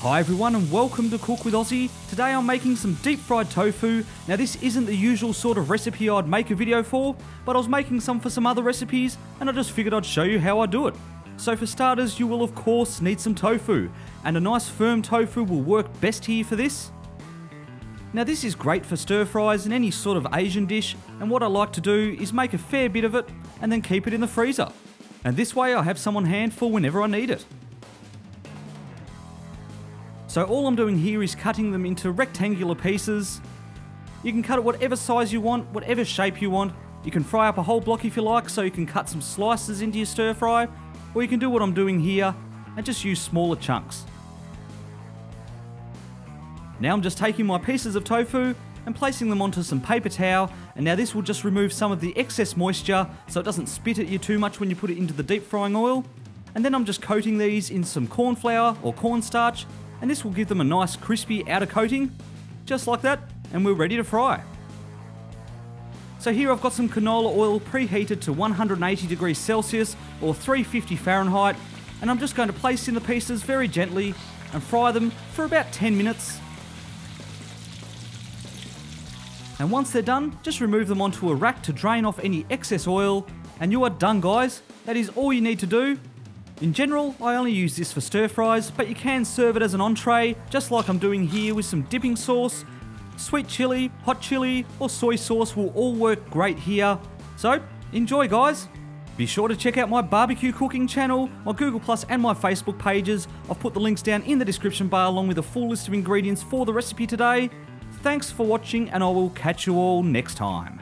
Hi everyone and welcome to Cook with Aussie. Today I'm making some deep fried tofu. Now this isn't the usual sort of recipe I'd make a video for, but I was making some for some other recipes and I just figured I'd show you how I do it. So for starters you will of course need some tofu, and a nice firm tofu will work best here for this. Now this is great for stir fries and any sort of Asian dish, and what I like to do is make a fair bit of it and then keep it in the freezer. And this way I have some on hand for whenever I need it. So all I'm doing here is cutting them into rectangular pieces. You can cut it whatever size you want, whatever shape you want. You can fry up a whole block if you like, so you can cut some slices into your stir fry, or you can do what I'm doing here and just use smaller chunks. Now I'm just taking my pieces of tofu and placing them onto some paper towel and now this will just remove some of the excess moisture so it doesn't spit at you too much when you put it into the deep frying oil. And then I'm just coating these in some corn flour or cornstarch and this will give them a nice crispy outer coating, just like that, and we're ready to fry. So here I've got some canola oil preheated to 180 degrees Celsius or 350 Fahrenheit, and I'm just going to place in the pieces very gently and fry them for about 10 minutes. And once they're done, just remove them onto a rack to drain off any excess oil, and you are done guys. That is all you need to do, in general, I only use this for stir fries, but you can serve it as an entree, just like I'm doing here with some dipping sauce. Sweet chili, hot chili, or soy sauce will all work great here. So, enjoy guys! Be sure to check out my barbecue cooking channel, my Google Plus and my Facebook pages. I've put the links down in the description bar along with a full list of ingredients for the recipe today. Thanks for watching and I will catch you all next time.